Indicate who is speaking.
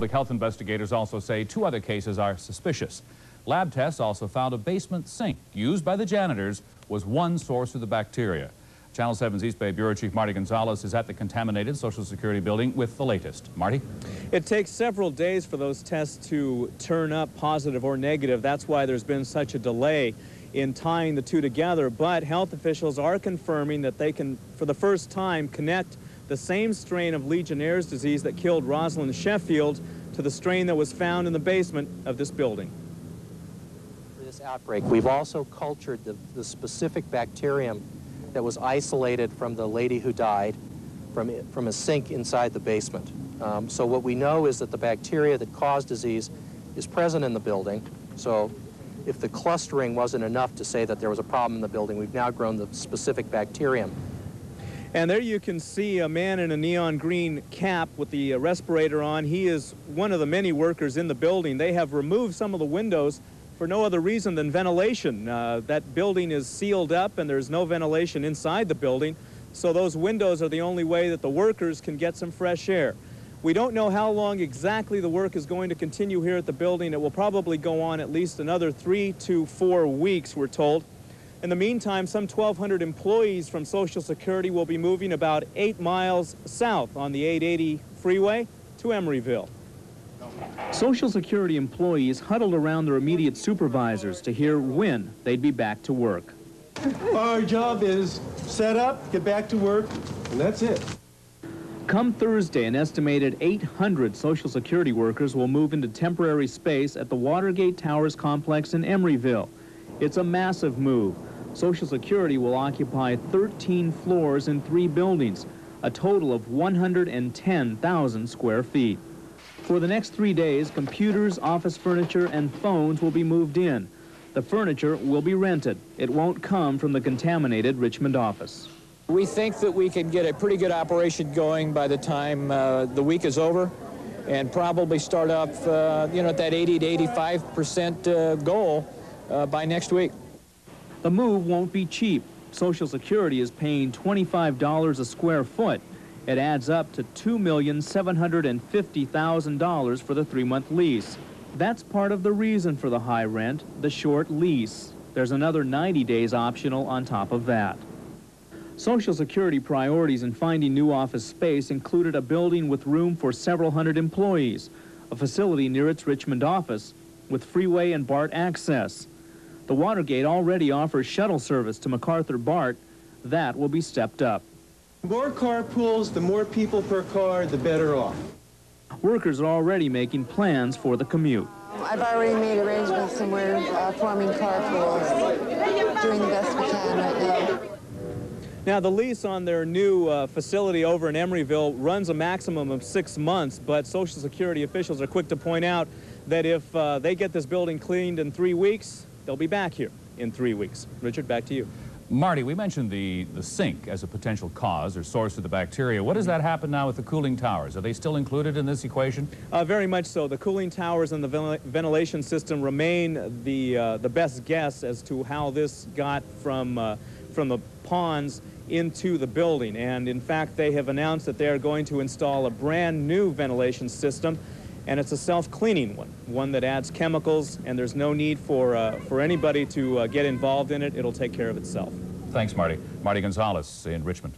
Speaker 1: Public health investigators also say two other cases are suspicious. Lab tests also found a basement sink used by the janitors was one source of the bacteria. Channel 7's East Bay Bureau Chief Marty Gonzalez is at the contaminated Social Security building with the latest. Marty?
Speaker 2: It takes several days for those tests to turn up positive or negative. That's why there's been such a delay in tying the two together. But health officials are confirming that they can, for the first time, connect the same strain of Legionnaire's disease that killed Rosalind Sheffield to the strain that was found in the basement of this building.
Speaker 3: For this outbreak, we've also cultured the, the specific bacterium that was isolated from the lady who died from, from a sink inside the basement. Um, so what we know is that the bacteria that caused disease is present in the building. So if the clustering wasn't enough to say that there was a problem in the building, we've now grown the specific bacterium.
Speaker 2: And there you can see a man in a neon green cap with the uh, respirator on. He is one of the many workers in the building. They have removed some of the windows for no other reason than ventilation. Uh, that building is sealed up and there's no ventilation inside the building. So those windows are the only way that the workers can get some fresh air. We don't know how long exactly the work is going to continue here at the building. It will probably go on at least another three to four weeks, we're told. In the meantime, some 1,200 employees from Social Security will be moving about eight miles south on the 880 freeway to Emeryville.
Speaker 4: Social Security employees huddled around their immediate supervisors to hear when they'd be back to work.
Speaker 5: Our job is set up, get back to work, and that's it.
Speaker 4: Come Thursday, an estimated 800 Social Security workers will move into temporary space at the Watergate Towers complex in Emeryville. It's a massive move. Social Security will occupy 13 floors in three buildings, a total of 110,000 square feet. For the next three days, computers, office furniture, and phones will be moved in. The furniture will be rented. It won't come from the contaminated Richmond office.
Speaker 6: We think that we can get a pretty good operation going by the time uh, the week is over and probably start off, uh, you know, at that 80 to 85 percent uh, goal uh, by next week.
Speaker 4: The move won't be cheap. Social Security is paying $25 a square foot. It adds up to $2,750,000 for the three-month lease. That's part of the reason for the high rent, the short lease. There's another 90 days optional on top of that. Social Security priorities in finding new office space included a building with room for several hundred employees, a facility near its Richmond office, with freeway and BART access, the Watergate already offers shuttle service to MacArthur BART. That will be stepped up.
Speaker 5: The more carpools, the more people per car, the better off.
Speaker 4: Workers are already making plans for the commute.
Speaker 7: I've already made arrangements and we're uh, forming carpools, doing the best we can right now.
Speaker 2: Now, the lease on their new uh, facility over in Emeryville runs a maximum of six months, but Social Security officials are quick to point out that if uh, they get this building cleaned in three weeks, They'll be back here in three weeks. Richard, back to you.
Speaker 1: Marty, we mentioned the, the sink as a potential cause or source of the bacteria. What does that happen now with the cooling towers? Are they still included in this equation?
Speaker 2: Uh, very much so. The cooling towers and the ventilation system remain the, uh, the best guess as to how this got from, uh, from the ponds into the building. And in fact, they have announced that they are going to install a brand new ventilation system and it's a self-cleaning one, one that adds chemicals, and there's no need for, uh, for anybody to uh, get involved in it. It'll take care of itself.
Speaker 1: Thanks, Marty. Marty Gonzalez in Richmond.